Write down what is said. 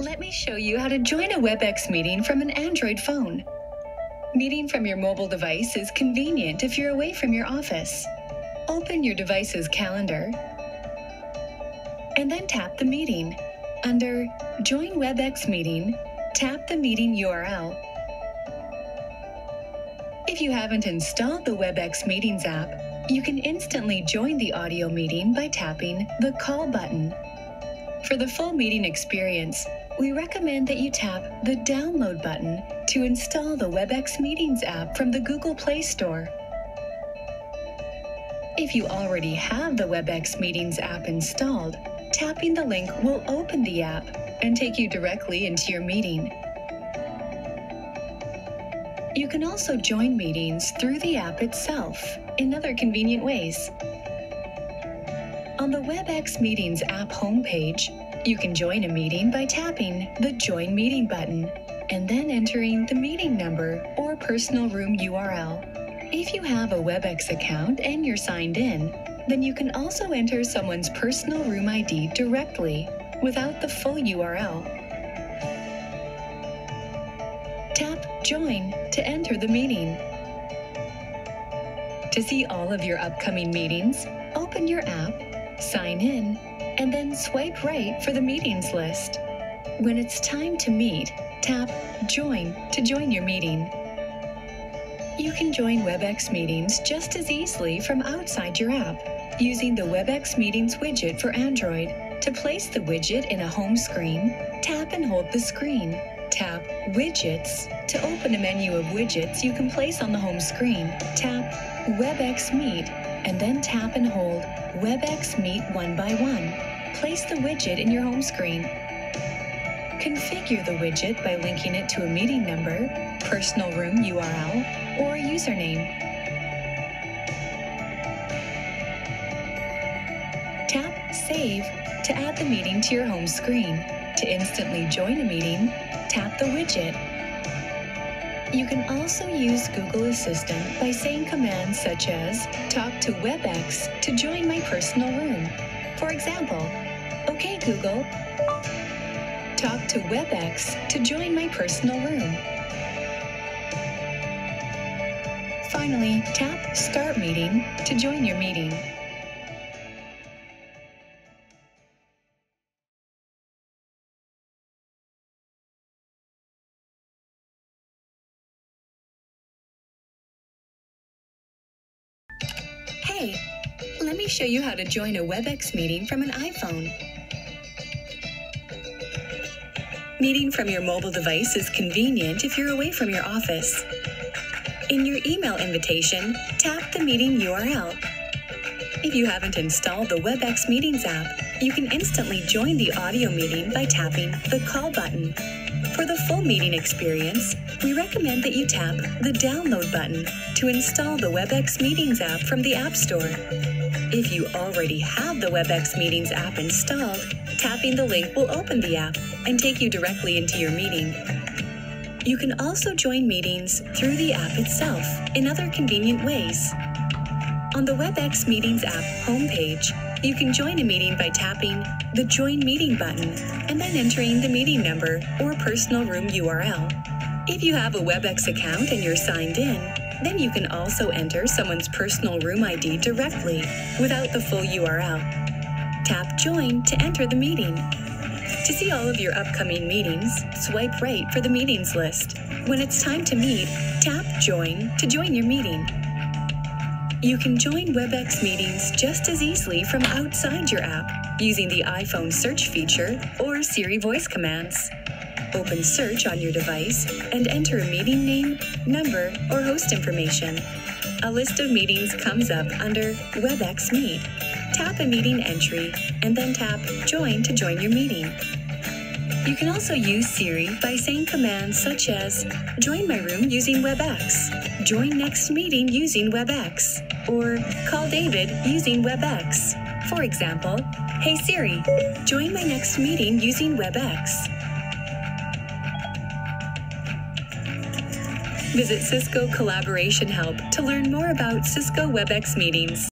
Let me show you how to join a WebEx meeting from an Android phone. Meeting from your mobile device is convenient if you're away from your office. Open your device's calendar and then tap the meeting. Under Join WebEx Meeting, tap the meeting URL. If you haven't installed the WebEx Meetings app, you can instantly join the audio meeting by tapping the Call button. For the full meeting experience, we recommend that you tap the Download button to install the WebEx Meetings app from the Google Play Store. If you already have the WebEx Meetings app installed, tapping the link will open the app and take you directly into your meeting. You can also join meetings through the app itself in other convenient ways. On the WebEx Meetings app homepage, you can join a meeting by tapping the Join Meeting button and then entering the meeting number or personal room URL. If you have a WebEx account and you're signed in, then you can also enter someone's personal room ID directly without the full URL. Tap Join to enter the meeting. To see all of your upcoming meetings, open your app, sign in, and then swipe right for the meetings list. When it's time to meet, tap Join to join your meeting. You can join WebEx meetings just as easily from outside your app using the WebEx Meetings widget for Android. To place the widget in a home screen, tap and hold the screen. Tap Widgets to open a menu of widgets you can place on the home screen. Tap WebEx Meet and then tap and hold WebEx Meet one by one. Place the widget in your home screen. Configure the widget by linking it to a meeting number, personal room URL, or username. Tap Save to add the meeting to your home screen. To instantly join a meeting, tap the widget. You can also use Google Assistant by saying commands such as Talk to WebEx to join my personal room. For example, OK Google, talk to WebEx to join my personal room. Finally, tap Start Meeting to join your meeting. Let me show you how to join a WebEx meeting from an iPhone. Meeting from your mobile device is convenient if you're away from your office. In your email invitation, tap the meeting URL. If you haven't installed the WebEx Meetings app, you can instantly join the audio meeting by tapping the Call button. For the full meeting experience, we recommend that you tap the Download button to install the WebEx Meetings app from the App Store. If you already have the WebEx Meetings app installed, tapping the link will open the app and take you directly into your meeting. You can also join meetings through the app itself in other convenient ways. On the WebEx Meetings app homepage, you can join a meeting by tapping the Join Meeting button and then entering the meeting number or personal room URL. If you have a WebEx account and you're signed in, then you can also enter someone's personal room ID directly without the full URL. Tap Join to enter the meeting. To see all of your upcoming meetings, swipe right for the meetings list. When it's time to meet, tap Join to join your meeting. You can join WebEx meetings just as easily from outside your app using the iPhone search feature or Siri voice commands. Open search on your device and enter a meeting name, number, or host information. A list of meetings comes up under WebEx Meet. Tap a meeting entry and then tap Join to join your meeting. You can also use Siri by saying commands such as Join my room using WebEx, Join next meeting using WebEx, or Call David using WebEx. For example, Hey Siri, join my next meeting using WebEx. Visit Cisco Collaboration Help to learn more about Cisco WebEx meetings.